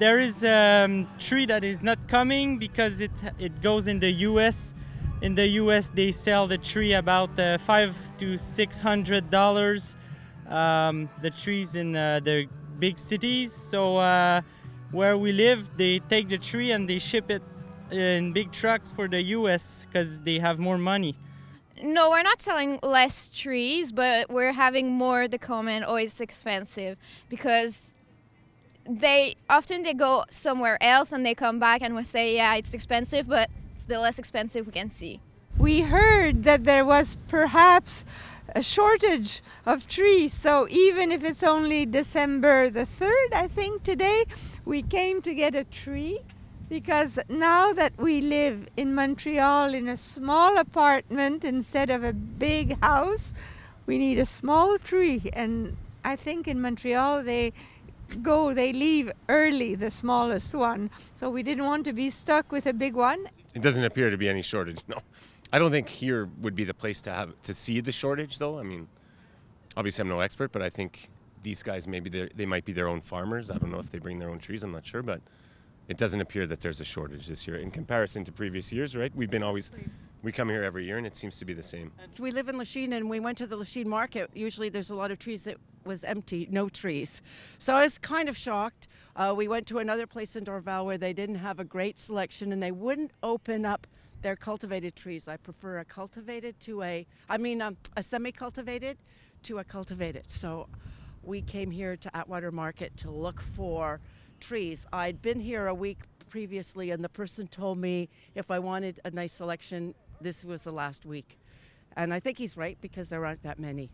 there is a um, tree that is not coming because it it goes in the U.S. In the U.S., they sell the tree about uh, five to six hundred dollars. Um, the trees in uh, the big cities. So uh, where we live, they take the tree and they ship it in big trucks for the U.S. because they have more money. No, we're not selling less trees, but we're having more the comment, oh, it's expensive because they often they go somewhere else and they come back and we say, yeah, it's expensive, but it's the less expensive we can see. We heard that there was perhaps a shortage of trees, so even if it's only December the 3rd, I think today, we came to get a tree because now that we live in Montreal in a small apartment instead of a big house, we need a small tree. And I think in Montreal they go, they leave early, the smallest one. So we didn't want to be stuck with a big one. It doesn't appear to be any shortage, no. I don't think here would be the place to have to see the shortage, though. I mean, obviously I'm no expert, but I think these guys maybe they might be their own farmers. I don't know if they bring their own trees. I'm not sure, but it doesn't appear that there's a shortage this year in comparison to previous years, right? We've been always, we come here every year and it seems to be the same. We live in Lachine and we went to the Lachine market. Usually there's a lot of trees that was empty, no trees. So I was kind of shocked. Uh, we went to another place in Dorval where they didn't have a great selection and they wouldn't open up their cultivated trees. I prefer a cultivated to a, I mean, um, a semi cultivated to a cultivated. So we came here to Atwater Market to look for trees. I'd been here a week previously, and the person told me if I wanted a nice selection, this was the last week. And I think he's right because there aren't that many.